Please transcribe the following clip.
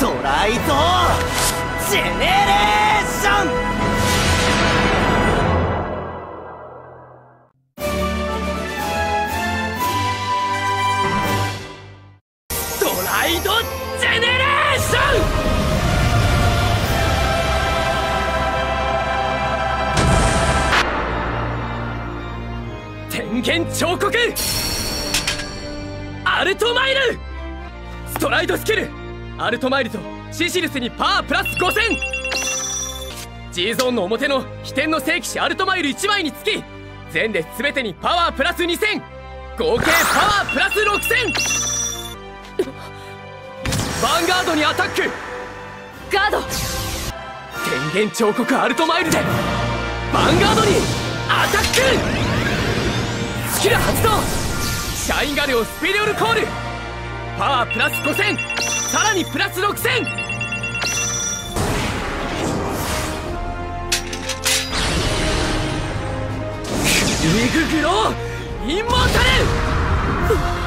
ドライドジェネレーション！ドライドジェネレーション！天元彫刻！アルトマイル！ストライドスキル！アルトマイルとシシリスにパワープラス 5000G ゾーンの表の飛天の聖騎士アルトマイル1枚につき全列全てにパワープラス2000合計パワープラス6000ヴァンガードにアタック。ガード。天元彫刻アルトマイルでヴァンガードにアタック。スキル発動。シャインガレオスピリオルコールパワープラス5000さらにプラス6000クリググローインモータル。